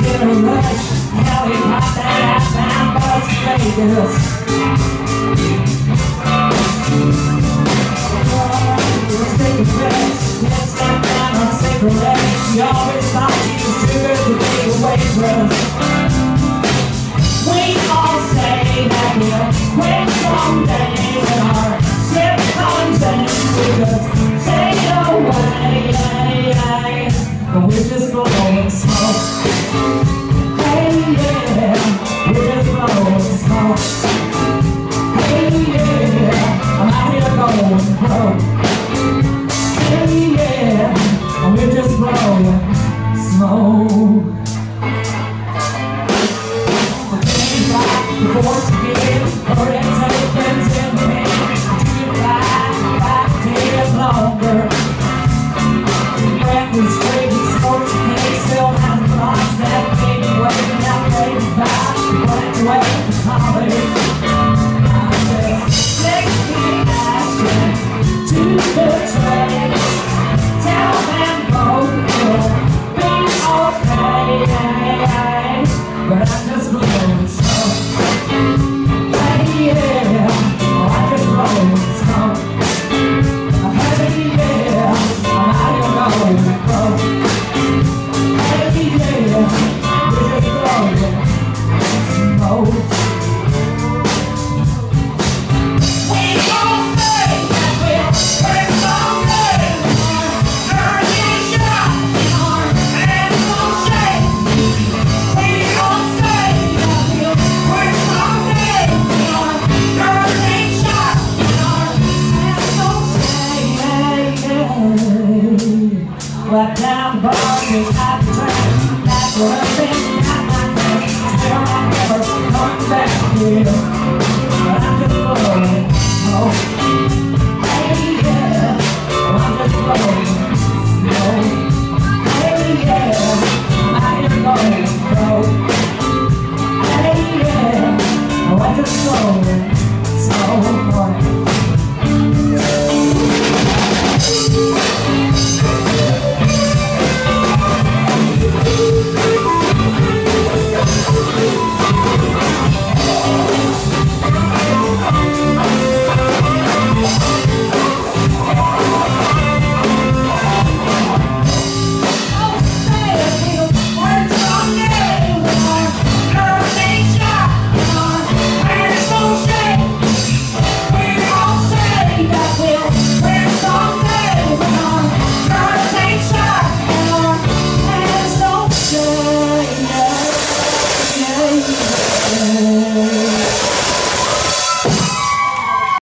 get a rush Now we pop that and to take a Let's cigarettes She always thought she was too good to be a waitress We all say that we'll quit someday our comes in away we're just going broke Right down the we got the track. That's what I've been at my neck. Still I'm never coming back here.